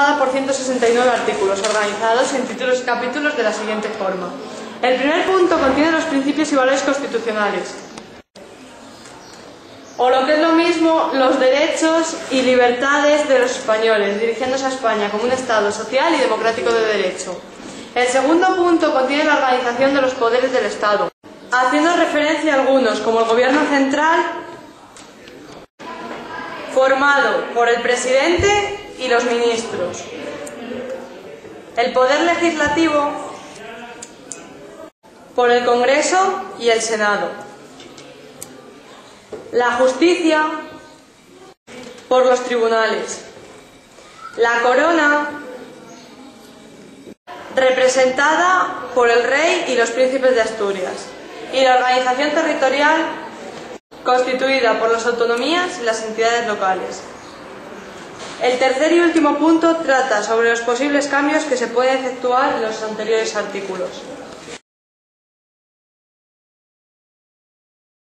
formada por 169 artículos, organizados en títulos y capítulos de la siguiente forma. El primer punto contiene los principios y valores constitucionales, o lo que es lo mismo, los derechos y libertades de los españoles, dirigiéndose a España como un Estado social y democrático de derecho. El segundo punto contiene la organización de los poderes del Estado, haciendo referencia a algunos, como el Gobierno central, formado por el presidente y los ministros. El poder legislativo por el Congreso y el Senado la justicia por los tribunales, la corona representada por el rey y los príncipes de Asturias, y la organización territorial constituida por las autonomías y las entidades locales. El tercer y último punto trata sobre los posibles cambios que se pueden efectuar en los anteriores artículos.